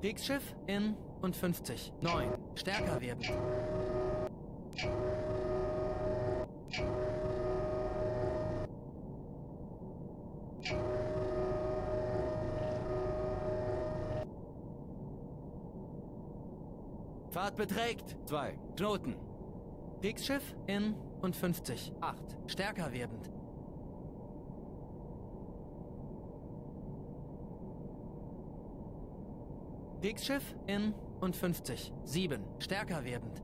Kriegsschiff in und 50. 9. Stärker werden. Fahrt beträgt 2. Knoten. Kriegsschiff in und 50. 8. Stärker werdend. Kriegsschiff in und 50. 7. Stärker werdend.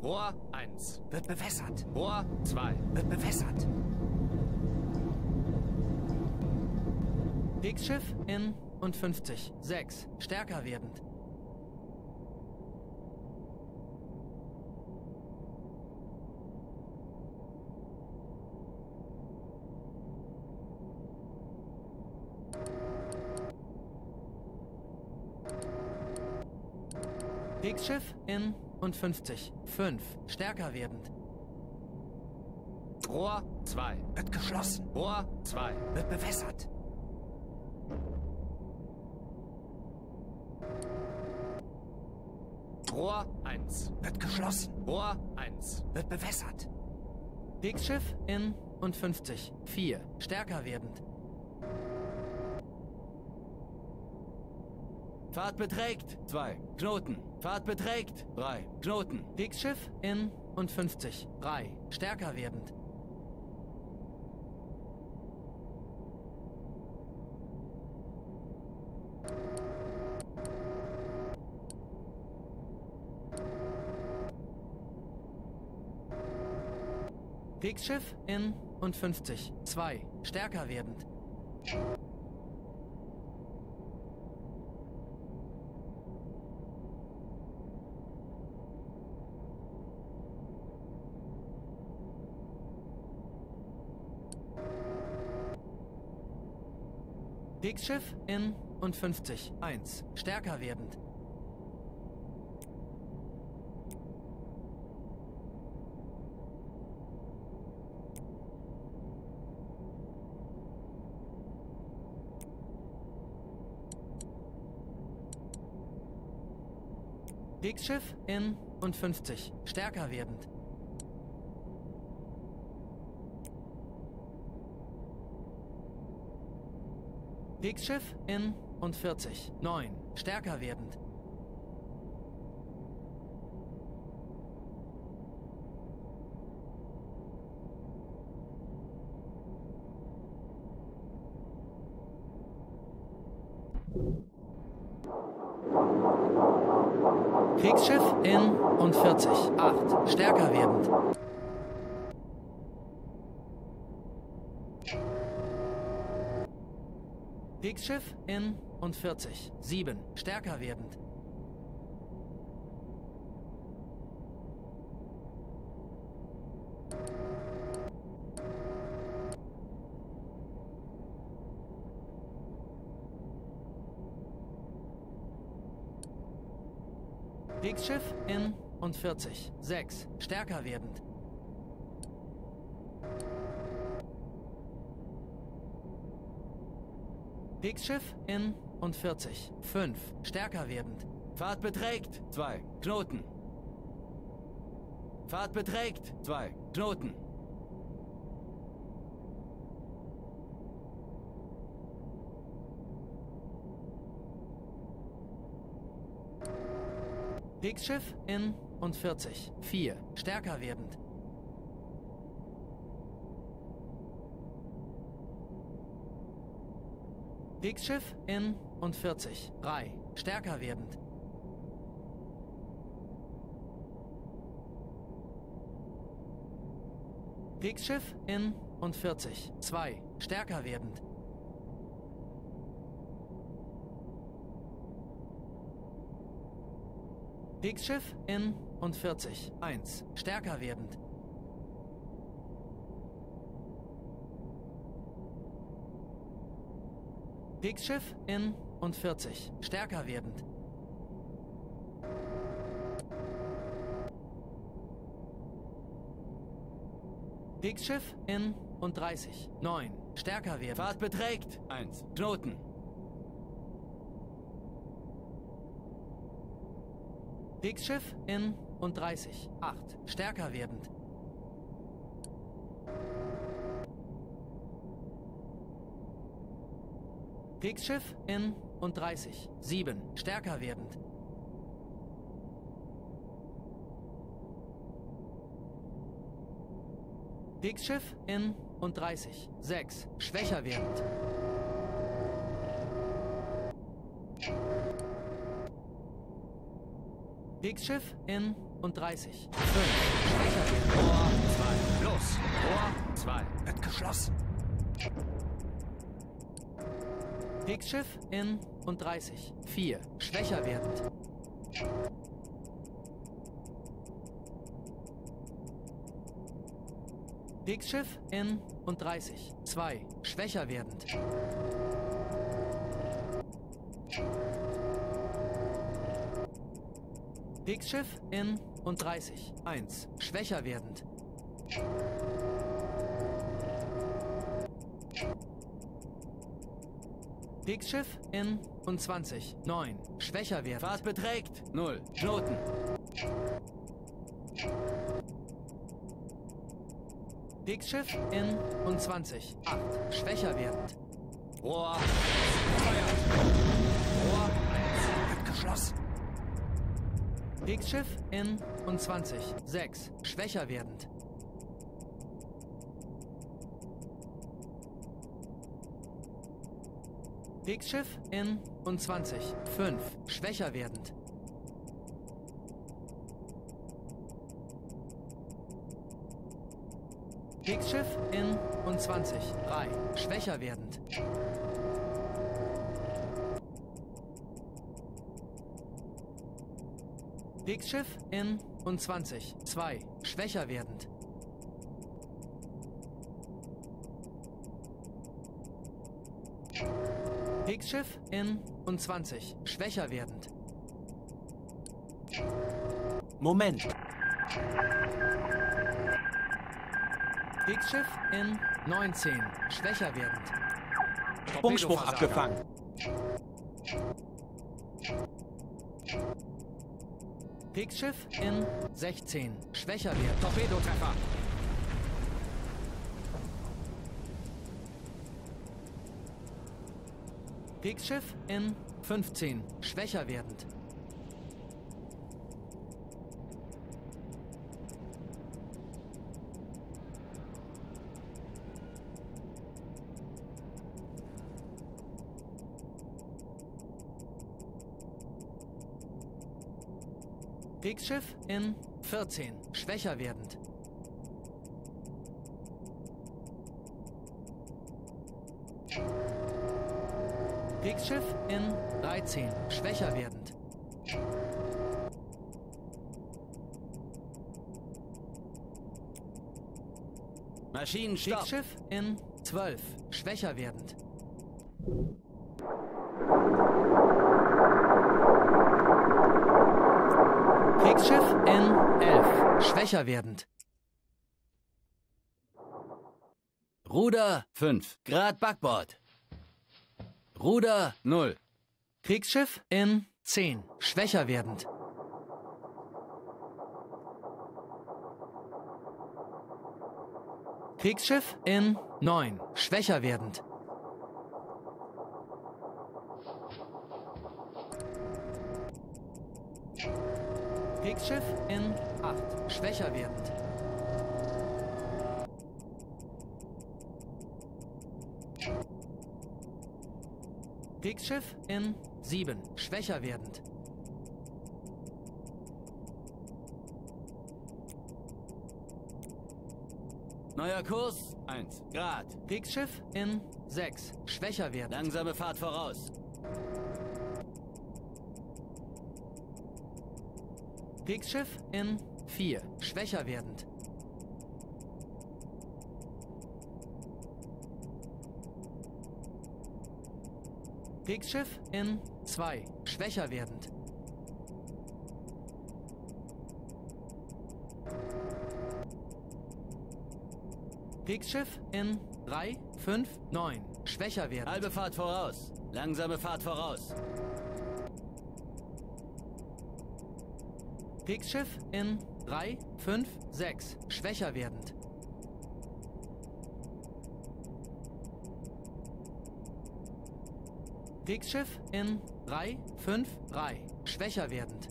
Rohr 1. Wird bewässert. Rohr 2. Wird bewässert. Kriegsschiff in und 50. 6. Stärker werdend. Kriegsschiff in und 50. 5. Stärker werdend. Rohr 2. Wird geschlossen. Rohr 2. Wird bewässert. Rohr 1. Wird geschlossen. Rohr 1. Wird bewässert. Kriegsschiff in und 50. 4. Stärker werdend. Fahrt beträgt 2. Knoten. Fahrt beträgt 3. Knoten. Kriegsschiff in und 50. 3. Stärker werdend. Kriegsschiff in und 50. 2. Stärker werdend. Kriegsschiff in und 50. 1. Stärker werdend. Kriegsschiff in und 50. Stärker werdend. Kriegsschiff in und 40. 9. Stärker werdend. Kriegsschiff in und 40. 8. Stärker werdend. Kriegsschiff in und 40. 7. Stärker werdend. Kriegsschiff in und 40. 6. Stärker werdend. Kriegsschiff in und 40. 5. Stärker werdend. Fahrt beträgt 2. Knoten. Fahrt beträgt 2. Knoten. Kriegsschiff in und 40. 4. Stärker werdend. Kriegsschiff in und 40. 3. Stärker werdend. Kriegsschiff in und 40. 2. Stärker werdend. Kriegsschiff in und 40. 1. Stärker werdend. Kriegsschiff in und 40. Stärker werdend. Kriegsschiff in und 30. 9. Stärker werdend. Fahrt beträgt 1. Knoten. Kriegsschiff in und 30. 8. Stärker werdend. Kriegsschiff in und 30. 7. Stärker werdend. Kriegsschiff in und 30. 6. Schwächer werdend. Kriegsschiff in und 30. 5. Schwächer werdend. Rohr 2. Los. Rohr 2. Wird geschlossen. Kriegsschiff in und 30. 4. Schwächer werdend. Kriegsschiff in und 30. 2. Schwächer werdend. Kriegsschiff in und 30. 1. Schwächer werdend. Kriegsschiff in und 20. 9. Schwächer werdend. Fahrt beträgt 0. Knoten. Kriegsschiff in und 20. 8. Schwächer werdend. Rohr. Rohr Wird geschlossen. Kriegsschiff in und 20. 6. Schwächer werdend. Kriegsschiff in und 20. 5. Schwächer werdend. Kriegsschiff in und 20. 3. Schwächer werdend. Kriegsschiff in und 20. 2. Schwächer werdend. Kriegsschiff in und 20. Schwächer werdend. Moment. Kriegsschiff in 19. Schwächer werdend. Sprungspruch abgefangen. Kriegsschiff in 16. Schwächer werdend. Torpedotreffer. Kriegsschiff in 15. Schwächer werdend. Kriegsschiff in 14. Schwächer werdend. Kriegsschiff in 13. Schwächer werdend. Maschinenstopp. Kriegsschiff in 12. Schwächer werdend. Kriegsschiff in 11. Schwächer werdend. Ruder 5. Grad Backbord. Ruder 0. Kriegsschiff in 10. Schwächer werdend. Kriegsschiff in 9. Schwächer werdend. Kriegsschiff in 8. Schwächer werdend. Kriegsschiff in 7. Schwächer werdend. Neuer Kurs 1. Grad. Kriegsschiff in 6. Schwächer werdend. Langsame Fahrt voraus. Kriegsschiff in 4. Schwächer werdend. Kriegsschiff in 2. Schwächer werdend. Kriegsschiff in 3, 5, 9. Schwächer werden. Halbe Fahrt voraus. Langsame Fahrt voraus. Kriegsschiff in 3, 5, 6. Schwächer werdend. Kriegsschiff in 3, 5, 3. Schwächer werdend.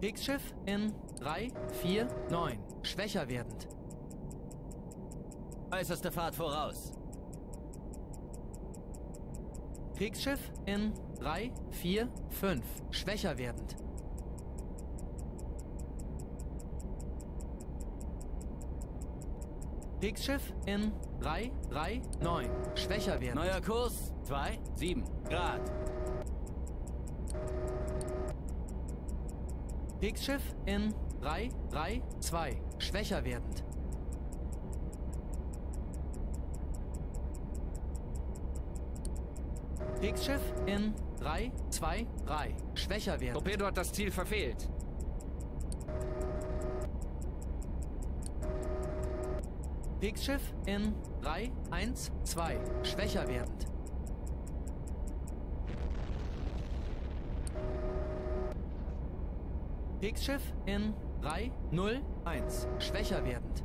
Kriegsschiff in 3, 4, 9. Schwächer werdend. Äußerste Fahrt voraus. Kriegsschiff in 3, 4, 5. Schwächer werdend. Kriegsschiff in 3, 3, 9. Schwächer werdend. Neuer Kurs 2, 7 Grad. Kriegsschiff in 3, 3, 2. Schwächer werdend. Kriegsschiff in 3, 2, 3. Schwächer werdend. Torpedo hat das Ziel verfehlt. Kriegsschiff in 3, 1, 2. Schwächer werdend. Kriegsschiff in 3, 0, 1. Schwächer werdend.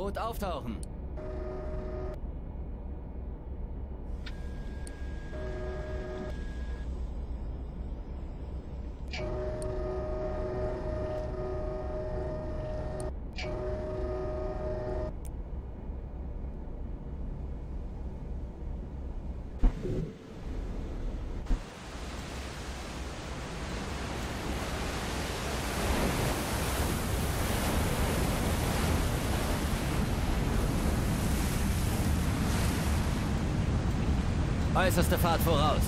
Boot auftauchen. Äußerste Fahrt voraus.